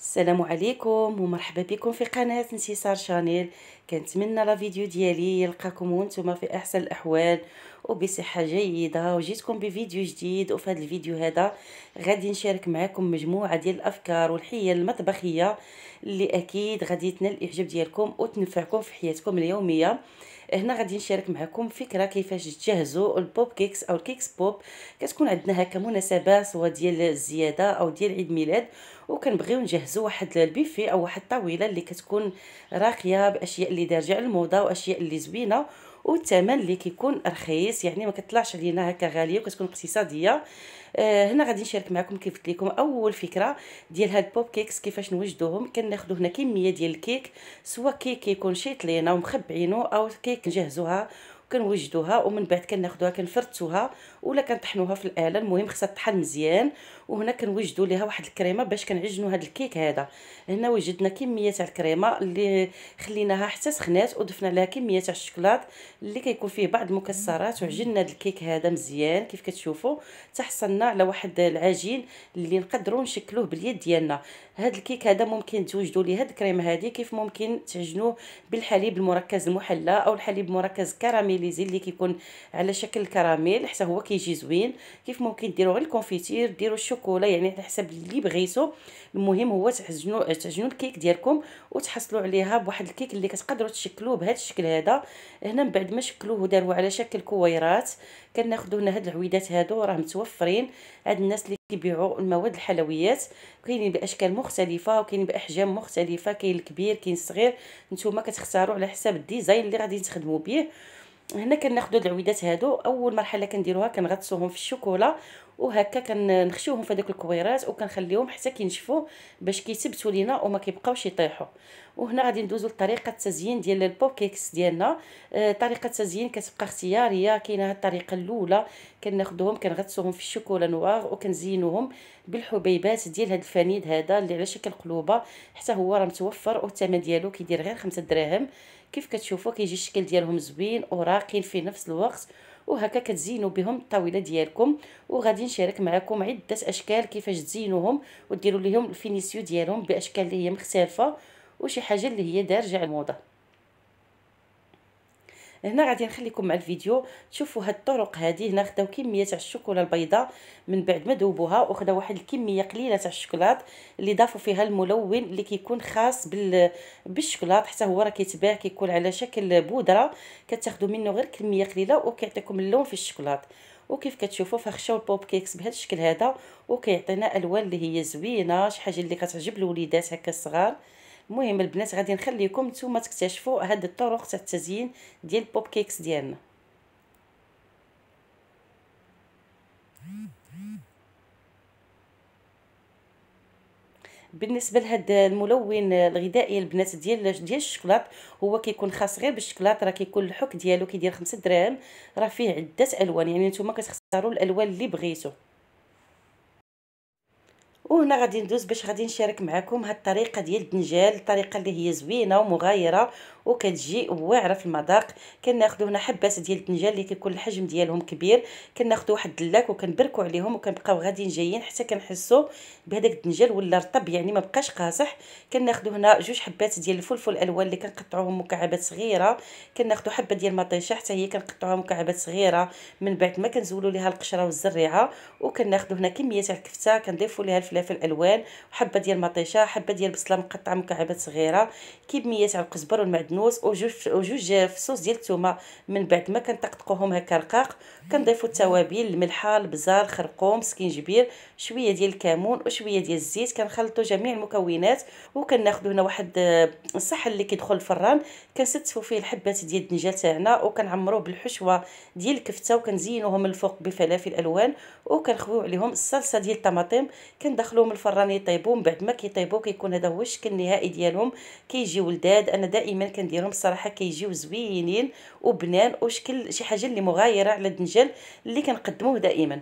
السلام عليكم ومرحبا بكم في قناة انتصار شانيل. كنتمنى la vidéo ديالي يلقاكم وأنتم في أحسن الأحوال وبصحة جيدة. وجيتكم بفيديو جديد وفي هذا الفيديو هذا غادي نشارك معكم مجموعة ديال الأفكار والحيل المطبخية اللي أكيد غادي تنال الإعجاب ديالكم وتنفعكم في حياتكم اليومية. هنا غادي نشارك معكم فكرة كيفاش تجهزوا ال pop cakes أو ال cakes pop. كتكون عندنا هكا مناسبات سواء ديال الزيادة أو ديال عيد ميلاد وكنبغيو نجهزوا واحد البيفي أو واحد الطاولة اللي كتكون راقية بأشياء اللي دارجة على الموضة وأشياء اللي زوينة والثمن اللي كيكون رخيص. يعني ما كطلعش علينا هكا غالية وكتكون اقتصادية. آه هنا غادي نشارك معكم كيف قلت لكم أول فكرة ديال هاد ال pop cakes كيفاش نوجدوهم. كناخذوا هنا كمية ديال الكيك سواء كيك كيكون شايط لينا ومخبعينه أو كيك نجهزوها كنوجدوها ومن بعد كناخذوها كنفرتوها ولا كنطحنوها في الآلة. المهم خصها تطحن مزيان وهنا كنوجدوا ليها واحد الكريمة باش كنعجنوا هذا الكيك هذا. هنا وجدنا كمية تاع الكريمة اللي خليناها حتى سخنات وضفنا لها كمية تاع الشوكولات اللي كيكون فيه بعض المكسرات وعجننا هذا الكيك هذا مزيان كيف كتشوفوا تحصلنا على واحد العجين اللي نقدروا نشكلوه باليد ديالنا. هذا الكيك هذا ممكن توجدوا ليه هذه الكريمه هذه كيف ممكن تعجنوه بالحليب المركز المحلى أو الحليب المركز كراميليزي اللي كيكون على شكل الكراميل حتى هو كيجي زوين. كيف ممكن ديروا غير ال confiture ديروا الشوكولا يعني على حسب اللي بغيتو. المهم هو تعجنوا تعجنوا الكيك ديالكم وتحصلوا عليها بواحد الكيك اللي كتقدروا تشكلوه بهذا الشكل هذا. هنا من بعد ما شكلوه وداروه على شكل كويرات كناخذوا هنا هاد العويدات هادو راه متوفرين. عند الناس اللي كيبيعوا المواد الحلويات. كاينين بأشكال مختلفة وكاينين بأحجام مختلفة كاين الكبير كاين الصغير. نتوما كتختاروا على حساب ال design اللي غادي تخدموا به هنا كناخذوا العويدات هادو. أول مرحلة كنديروها كنغطسوهم في الشوكولا وهكا كنخشيوهم في هذوك الكويرات وكنخليهم حتى كينشفوا باش كيثبتوا لينا وما كيبقاوش يطيحوا وهنا غادي ندوزو لطريقة التزيين ديال ال pop cakes ديالنا. آه طريقة التزيين كتبقى اختيارية. كاينة الطريقة الأولى كناخذوهم كنغطسوهم في ال chocolat noir وكنزينوهم بالحبيبات ديال هذا الفنيد هذا اللي على شكل قلوبة. حتى هو راه متوفر والثمن ديالو كيدير غير خمسة دراهم. كيف كتشوفوا كيجي الشكل ديالهم زوين وراقين في نفس الوقت. وهكا كتزينوا بهم الطاولة ديالكم وغادي نشارك معكم عدة أشكال كيفاش تزينوهم وديروا لهم الفينيسيو ديالهم بأشكال اللي هي مختلفة وشي حاجة اللي هي دارجة على الموضة. هنا غادي نخليكم مع الفيديو. تشوفوا هاد الطرق هذه هنا خداو كمية تاع الشوكولا البيضاء من بعد ما ذوبوها وخداو واحد الكمية قليلة تاع الشوكولات اللي ضافوا فيها الملون اللي كيكون خاص بال بالشوكولات حتى هو راه كيتباع كيكون على شكل بودرة. كتاخذوا منه غير كمية قليلة وكيعطيكم اللون في الشوكولات. وكيف كتشوفوا فخشاو ال pop cakes بهذا الشكل هذا وكيعطينا ألوان اللي هي زوينة شي حاجة اللي كتعجب الوليدات هكا الصغار. المهم البنات غادي نخليكم نتوما تكتشفوا هاد الطرق تاع التزيين ديال ال pop cakes ديالنا. بالنسبة لهذا الملون الغذائي البنات ديال ديال الشكلاط هو كيكون خاص غير بالشكلاط راه كيكون الحك ديالو كيدير خمسة دراهم راه فيه عدة ألوان يعني نتوما كتختاروا الألوان اللي بغيتو. وهنا غادي ندوز باش غادي نشارك معكم هاد الطريقة ديال الدنجال الطريقة اللي هي زوينة ومغايرة وكتجي واعره في المذاق. كناخذوا هنا حبات ديال الدنجال اللي كيكون الحجم ديالهم كبير. كناخذوا واحد الدلاك وكنبركوا عليهم وكنبقاو غاديين جايين حتى كنحسوا بهذاك الدنجال ولا رطب يعني ما بقاش قاصح. كناخذوا هنا جوج حبات ديال الفلفل الألوان اللي كنقطعوهم مكعبات صغيرة. كناخذوا حبة ديال المطيشه حتى هي كنقطعوها مكعبات صغيرة من بعد ما كنزولوا ليها القشرة والزريعة. وكناخذوا هنا كمية تاع الكفتة كنضيفوا ليها الفلافل الألوان. وحبه ديال المطيشه حبة ديال البصله مقطعة مكعبات صغيرة. كمية تاع القزبر والمعدنوس وجوج وجوج فصوص ديال الثومه من بعد ما كنطقطقوهم هكا رقاق كنضيفوا التوابل الملحة البزار خرقوم سكينجبير شوية ديال الكمون وشويه ديال الزيت. كنخلطوا جميع المكونات وكناخذوا هنا واحد الصحن اللي كيدخل الفران. كنستفوا فيه الحبات ديال الدنجال تاعنا وكنعمروه بالحشوة ديال الكفتة وكنزينوهم من الفوق بفلافل ألوان وكنخويو عليهم الصلصة ديال الطماطم. كندخلوهم الفران يطيبوا من بعد ما كيطيبوا كيكون هذا هو الشكل النهائي ديالهم. كيجيو لذاذ أنا دائما كنديرهم الصراحه كيجيو زوينين وبنان وشكل شي حاجة اللي مغايرة على الدنجال اللي كنقدموه دائما.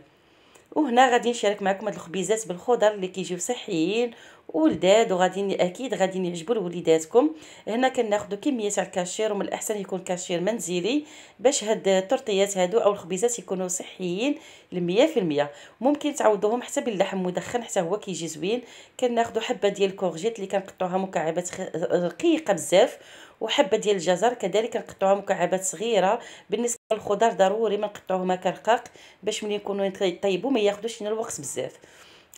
وهنا غادي نشارك معكم هاد الخبيزات بالخضر اللي كيجيو صحيين ولداد وغادي أكيد غادي يعجبوا لوليداتكم. هنا كناخذوا كمية تاع الكاشير ومن الأحسن يكون كاشير منزلي باش هاد التورتيات هادو أو الخبيزات يكونوا صحيين ل 100% ممكن تعوضوهم حتى باللحم مدخن حتى هو كيجي زوين. كناخذوا حبة ديال ال courgette اللي كنقطعوها مكعبات رقيقة بزاف. وحبة ديال الجزر كذلك كنقطعوها مكعبات صغيرة. بالنسبة للخضر ضروري ما نقطعوهم هكا رقاق باش ملي يكونوا يطيبوا ما ياخذوش لنا الوقت بزاف.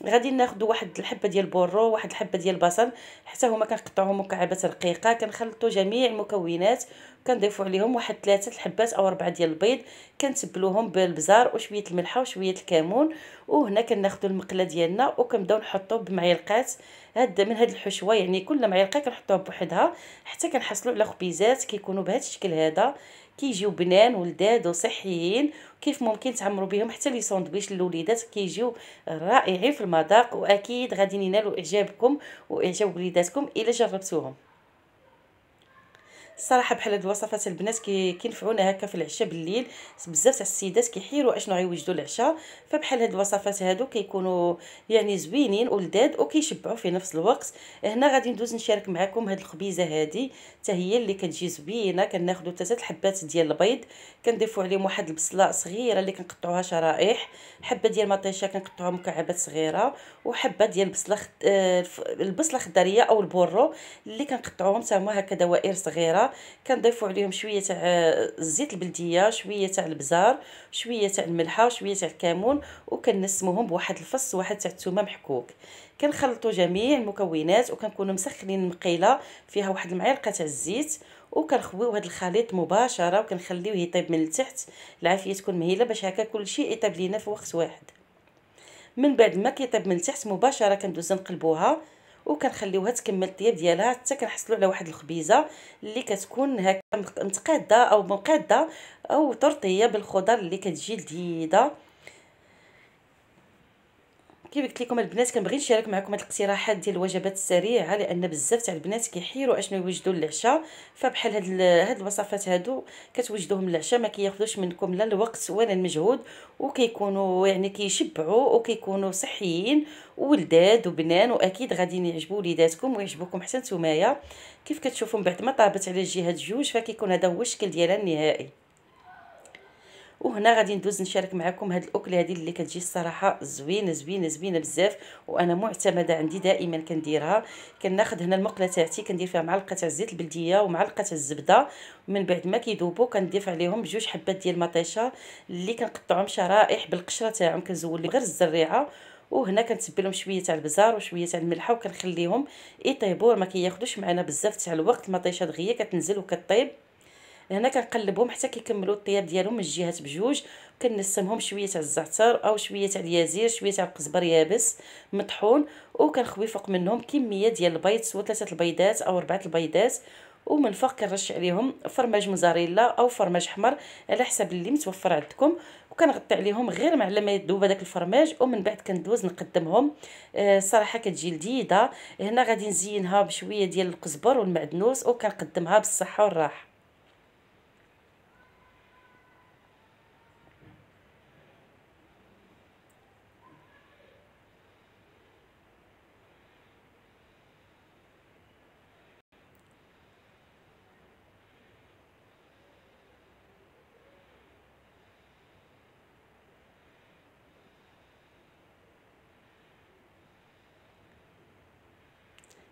غادي ناخذ واحد الحبة ديال البورو واحد الحبة ديال البصل حتى هما كنقطعوهم مكعبات رقيقة. كنخلطوا جميع المكونات كنضيفوا عليهم واحد ثلاثة الحبات أو أربعة ديال البيض. كنتبلوهم بالبزار وشوية الملحة وشوية الكمون. وهنا كناخذوا المقلة ديالنا وكنبداو نحطوا بمعلقات هاد من هاد الحشوة يعني كل معلقه كنحطوها بوحدها حتى كنحصلوا على خبيزات كيكونوا بهذا الشكل هذا. كيجيو بنان ولداد وصحيين كيف ممكن تعمروا بهم حتى les sandwichs للوليدات كيجيو رائعين في المذاق. وأكيد غادي ينالوا إعجابكم وإعجاب وليداتكم إلا جربتوهم. الصراحة بحال هاد الوصفات البنات كي كينفعونا هكا في العشاء بالليل بزاف تاع السيدات كيحيروا اشنو غيوجدوا العشاء. فبحال هاد الوصفات هادو كيكونوا يعني زوينين ولداد وكيشبعوا في نفس الوقت. هنا غادي ندوز نشارك معكم هاد الخبيزة هادي. حتى هي اللي كتجي زوينة كناخذوا ثلاثة الحبات ديال البيض. كنضيفوا عليهم واحد البصلة صغيرة اللي كنقطعوها شرائح. حبة ديال المطيشه كنقطعوها مكعبات صغيرة. وحبة ديال البصله خد... آه البصلة خضرية أو البورو اللي كنقطعوهم حتى هكا دوائر صغيرة. كنضيفوا عليهم شوية تاع الزيت البلدية شوية تاع البزار شوية تاع الملحة وشويه تاع الكمون وكنسموهم بواحد الفص واحد تاع الثومه محكوك. كنخلطوا جميع المكونات وكنكونوا مسخنين المقيله فيها واحد المعلقة تاع الزيت وكنخويو هذا الخليط مباشرة وكنخليوه يطيب من التحت العافية تكون مهيلة باش هكا كلشي يطيب لينا في وقت واحد. من بعد ما كيطيب من التحت مباشرة كندوز نقلبوها. وكنخليوها تكمل الطياب ديالها حتى كنحصلوا على واحد الخبيزة اللي كتكون هكا متقادة أو مقادة أو طرطيه بالخضر اللي كتجي لذيذه كيف قلت لكم البنات كنبغي نشارك معكم هاد الاقتراحات ديال الوجبات السريعة لأن بزاف تاع البنات كيحيروا أشنو يوجدوا للعشاء. فبحال هاد هاد الوصفات هادو كتوجدوهم للعشاء ما كياخذوش منكم لا الوقت ولا المجهود وكيكونوا يعني كيشبعوا وكيكونوا صحيين ولداد وبنان وأكيد غادي يعجبوا وليداتكم ويعجبوكم حتى نتومايا. كيف كتشوفوا من بعد ما طابت على الجهات جوج فكيكون هذا هو الشكل ديالها النهائي. وهنا غادي ندوز نشارك معكم هاد الاكله هذه اللي كتجي الصراحة زوينة زوينة زوينة بزاف وأنا معتمدة عندي دائما كنديرها. كناخذ هنا المقلة تاعتي كندير فيها معلقة تاع الزيت البلدية ومعلقة تاع الزبدة. من بعد ما كيذوبوا كنضيف عليهم بجوج حبات ديال المطيشه اللي كنقطعهم شرائح بالقشرة تاعهم كنزول غير الزريعة. وهنا كنتبلهم شوية تاع البزار وشوية تاع الملحة وكنخليهم يطيبوا. ما كياخذوش معنا بزاف تاع الوقت المطيشة دغيا كتنزل وكطيب. هنا كنقلبهم حتى كيكملوا الطياب ديالهم من الجهات بجوج. كنسمهم شوية تاع الزعتر أو شوية تاع اليازير شوية تاع القزبر يابس مطحون. وكنخوي فوق منهم كمية ديال البيض سواء ثلاثة البيضات أو أربعة البيضات. ومن فوق كنرش عليهم فرماج موزاريلا أو فرماج حمر على حسب اللي متوفر عندكم. وكنغطي عليهم غير مع لما يذوب هذاك الفرماج. ومن بعد كندوز نقدمهم. آه الصراحه كتجي لذيذة. هنا غادي نزينها بشوية ديال القزبر والمعدنوس. وكنقدمها بالصحة والراحة.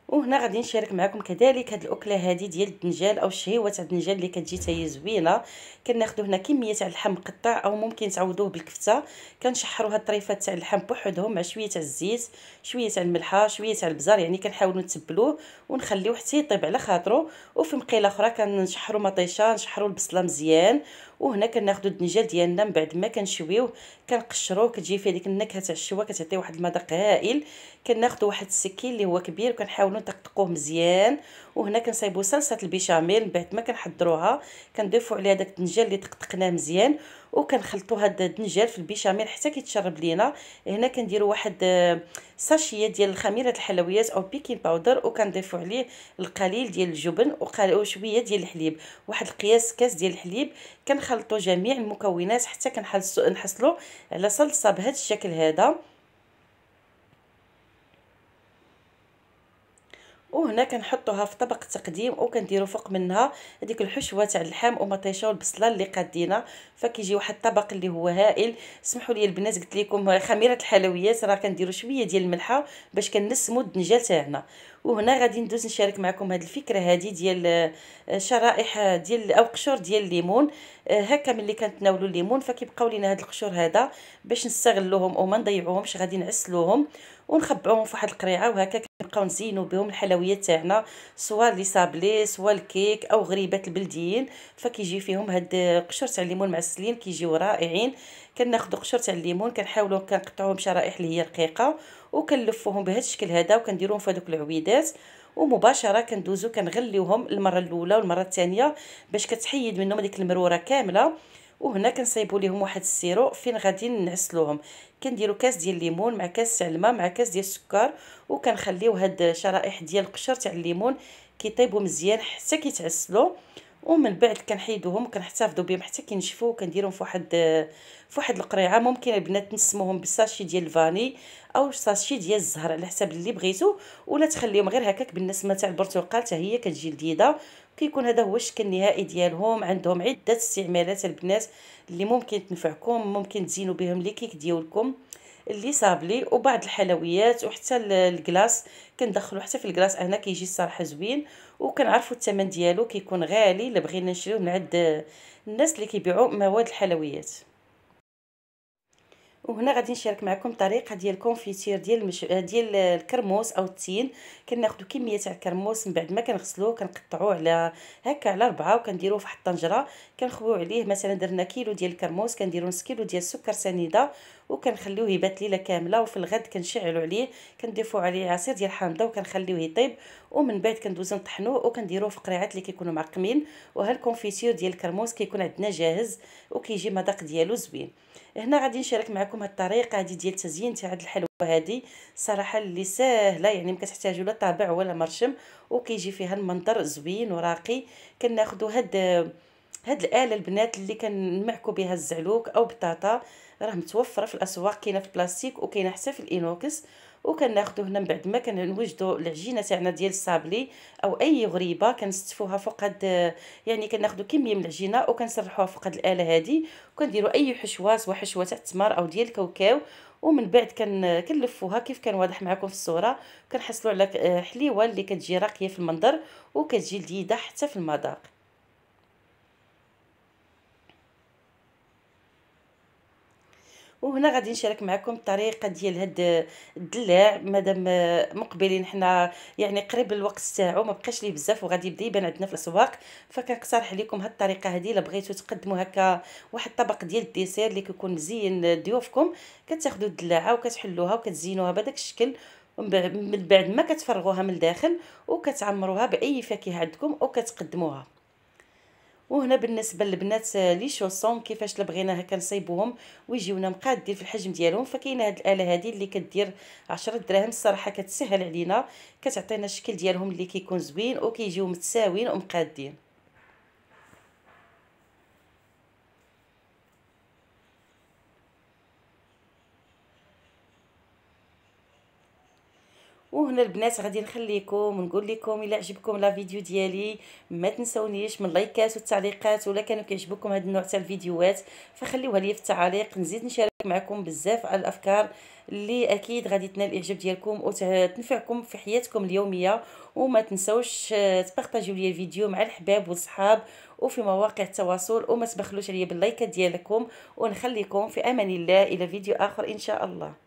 وهنا غادي نشارك معكم كذلك هاد الأكلة هذه ديال الدنجال أو الشهيوة تاع الدنجال اللي كتجي حتى هي زوينة. كناخذوا هنا كمية تاع اللحم مقطع أو ممكن تعوضوه بالكفتة. كنشحروا هاد الطريفات تاع اللحم بوحدهم مع شوية تاع الزيت شوية تاع الملحة شوية تاع البزار يعني كنحاولوا نتبلوه ونخليوه حتى يطيب على خاطرو. وفي مقيلة أخرى كنشحروا مطيشة نشحروا البصلة مزيان. وهنا كناخذوا الدنجال ديالنا من بعد ما كنشويوه كنقشروه كتجي فيه ديك النكهة تاع الشوا كتعطي واحد المذاق هائل كناخذوا واحد السكين اللي هو كبير وكنحاولوا نطقطقوه مزيان. وهنا كنصايبوا صلصة البيشاميل من بعد ما كنحضروها كنضيفوا عليها داك الدنجال اللي طقطقناه مزيان وكنخلطوا هاد الدنجال في البيشاميل حتى كيتشرب لينا. هنا كنديروا واحد sachet ديال الخميرة الحلويات أو baking powder وكنضيفوا عليه القليل ديال الجبن وشوية ديال الحليب. واحد القياس كاس ديال الحليب كنخلطوا جميع المكونات حتى كنحصلوا على صلصه بهذا الشكل هذا. وهنا كنحطوها في طبق تقديم وكنديروا فوق منها هذيك الحشوة تاع اللحم ومطيشه والبصلة اللي قادينا. فكيجي واحد الطبق اللي هو هائل. سمحوا لي البنات قلت لكم خميرة الحلويات راه كنديروا شوية ديال الملحة باش كنسموا الدنجال تاعنا. وهنا غادي ندوز نشارك معكم هذه الفكرة هذه ديال آه، شرائح ديال أو قشور ديال الليمون. آه، هكا ملي كنتناولوا الليمون فكيبقاو لينا هاد القشور هذا باش نستغلوهم وما نضيعوهمش غادي نعسلوهم ونخبعوهم في واحد القريعة وهكا كنبقاو نزينوا بهم الحلويات تاعنا سواء لي صابلي سواء الكيك أو غريبات البلديين. فكيجي فيهم هاد قشور تاع الليمون معسلين كيجيو رائعين. كناخذوا قشور تاع الليمون كنحاولوا كنقطعوهم شرائح اللي هي رقيقة وكنلفوهم بهذا الشكل هذا وكنديروهم في هذوك العويدات ومباشرة كندوزو كنغليوهم المرة الأولى والمرة الثانية باش كتحيد منهم هذيك المرورة كاملة. وهنا كنصايبوا ليهم واحد ال sirop فين غادي نعسلوهم. كنديروا كاس ديال الليمون مع كاس تاع الماء مع كاس ديال السكر وكنخليو هاد شرائح ديال القشر تاع الليمون كيطيبوا مزيان حتى كيتعسلوا ومن بعد كنحيدوهم كنحتفظوا بهم حتى كينشفوا وكنديرهم في واحد في واحد القريعة ممكن البنات تنسموهم بال sachet ديال ال vanille. أو sachet ديال الزهر على حسب اللي بغيتو ولا تخليهم غير هكاك بالنسمة تاع البرتقال حتى هي كتجي لذيذة. كيكون هذا هو الشكل النهائي ديالهم. عندهم عدة استعمالات البنات اللي ممكن تنفعكم ممكن تزينوا بهم les cakes ديالكم les sablés وبعض الحلويات وحتى ال glace كندخلو حتى في ال glace هنا كيجي الصراحة زوين. وكنعرفوا الثمن ديالو كيكون غالي إلا بغينا نشريوه من عند الناس اللي كيبيعوا مواد الحلويات. وهنا غادي نشارك معكم طريقة ديال ال confiture ديال المش... ديال الكرموس أو التين. كناخذوا كمية تاع الكرموس من بعد ما كنغسلوه كنقطعوه على هكا على ربعة وكنديروه في واحد الطنجره كنخويو عليه مثلا درنا كيلو ديال الكرموس كنديروا نص كيلو ديال السكر سنيدة. وكنخليوه يبات ليلة كاملة وفي الغد كنشعلوا عليه كنضيفوا عليه عصير ديال الحامضه وكنخليوه يطيب ومن بعد كندوزو نطحنوه وكنديروه في قريعات اللي كيكونوا معقمين وها ال confiture ديال الكرموس كيكون عندنا جاهز وكيجي مذاق ديالو زوين. هنا غادي نشارك معكم هاد الطريقة هذه ديال التزيين تاع هاد الحلوة هذه صراحة اللي ساهلة يعني ما كتحتاجوا لا طابع ولا مرشم وكيجي فيها المنظر زوين وراقي. كناخذوا هاد هاد الآلة البنات اللي كنمعكوا بها الزعلوك أو بطاطا راه متوفرة في الأسواق كاينة في البلاستيك وكاينة حتى في الإنوكس. وكناخذوا هنا من بعد ما كنوجدوا العجينة تاعنا ديال الصابلي أو أي غريبة كنستفوها فوق هاد يعني كناخذوا كمية من العجينة وكنسرحوها فوق هاد الآلة هذه وكنديروا أي حشوه سواء حشوه تاع التمر أو ديال الكاوكاو. ومن بعد كن كنلفوها كيف كان واضح معكم في الصورة. كنحصلوا على حليوة اللي كتجي راقية في المنظر وكتجي لذيذة حتى في المذاق. وهنا غادي نشارك معكم الطريقة ديال هاد الدلاع. مادام مقبلين حنا يعني قريب الوقت تاعو ما بقاش ليه بزاف وغادي يبدا يبان عندنا في الأسواق. فكنقترح لكم هاد الطريقة هذه إلا بغيتو تقدموا هكا واحد الطبق ديال الديسير اللي كيكون مزيان ضيوفكم. كتاخذوا الدلاعة وكتحلوها وكتزينوها بهذاك الشكل من بعد ما كتفرغوها من الداخل وكتعمروها بأي فاكهة عندكم وكتقدموها. وهنا بالنسبة للبنات لي شوسون كيفاش بغيناها كنصايبوهم ويجيونا مقادين في الحجم ديالهم. فكاينه هاد الآلة هذه اللي كدير 10 دراهم الصراحة كتسهل علينا كتعطينا الشكل ديالهم اللي كيكون زوين وكيجيو متساويين ومقادين. وهنا البنات غادي نخليكم ونقول لكم إلا عجبكم la vidéo ديالي ما تنسونيش من لايكات والتعليقات ولا كانوا كيعجبكم هذا النوع تاع الفيديوهات فخليوها لي في التعاليق نزيد نشارك معكم بزاف على الأفكار اللي أكيد غادي تنال الإعجاب ديالكم وتنفعكم في حياتكم اليومية. وما تنسوش تبارطاجيو لي الفيديو مع الحباب والصحاب وفي مواقع التواصل وما تبخلوش عليا باللايكات ديالكم ونخليكم في أمان الله إلى فيديو آخر إن شاء الله.